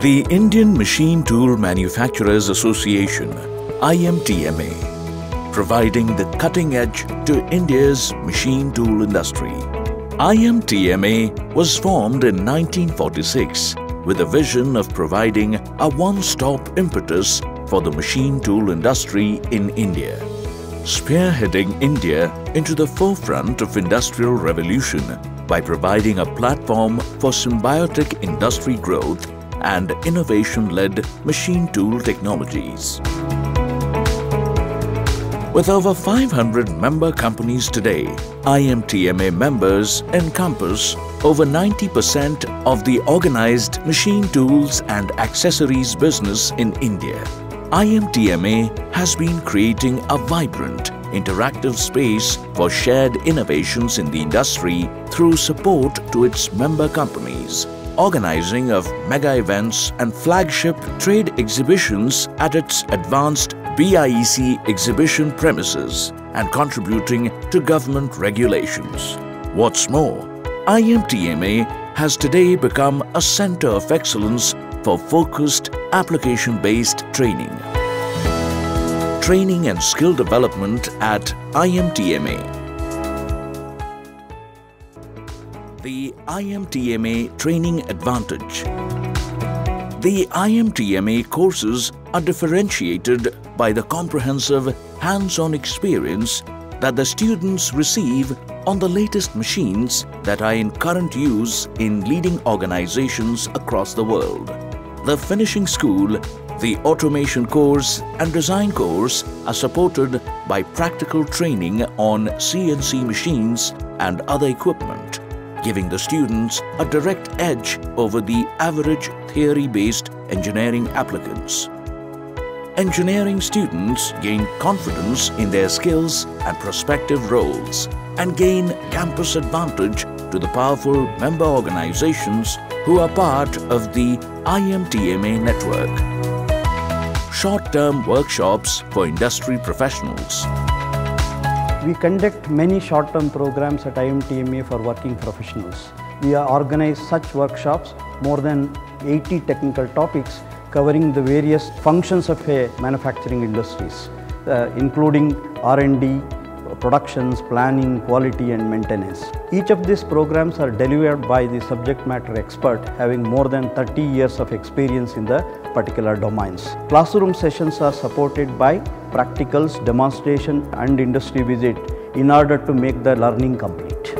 The Indian Machine Tool Manufacturers Association, IMTMA, providing the cutting edge to India's machine tool industry. IMTMA was formed in 1946 with a vision of providing a one-stop impetus for the machine tool industry in India. Spearheading India into the forefront of industrial revolution by providing a platform for symbiotic industry growth and innovation-led machine tool technologies. With over 500 member companies today, IMTMA members encompass over 90% of the organized machine tools and accessories business in India. IMTMA has been creating a vibrant, interactive space for shared innovations in the industry through support to its member companies, organizing of mega events and flagship trade exhibitions at its advanced BIEC exhibition premises and contributing to government regulations. What's more, IMTMA has today become a center of excellence for focused application-based training. Training and skill development at IMTMA. The IMTMA Training Advantage The IMTMA courses are differentiated by the comprehensive hands-on experience that the students receive on the latest machines that are in current use in leading organizations across the world. The finishing school, the automation course and design course are supported by practical training on CNC machines and other equipment, giving the students a direct edge over the average theory-based engineering applicants. Engineering students gain confidence in their skills and prospective roles and gain campus advantage to the powerful member organizations who are part of the IMTMA network. Short-term workshops for industry professionals. We conduct many short-term programs at IMTMA for working professionals. We organize such workshops, more than 80 technical topics covering the various functions of a manufacturing industries, uh, including R&D, productions, planning, quality and maintenance. Each of these programs are delivered by the subject matter expert having more than 30 years of experience in the particular domains. Classroom sessions are supported by practicals, demonstration and industry visit in order to make the learning complete.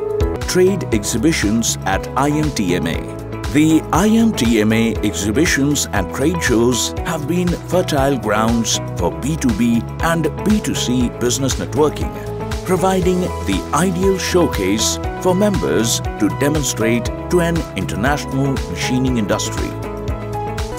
Trade exhibitions at IMTMA the IMTMA exhibitions and trade shows have been fertile grounds for B2B and B2C business networking providing the ideal showcase for members to demonstrate to an international machining industry.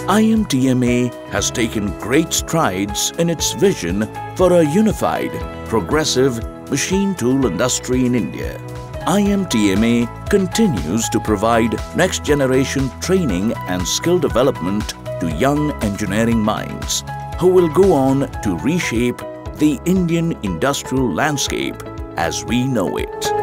IMTMA has taken great strides in its vision for a unified, progressive machine tool industry in India. IMTMA continues to provide next generation training and skill development to young engineering minds who will go on to reshape the Indian industrial landscape as we know it.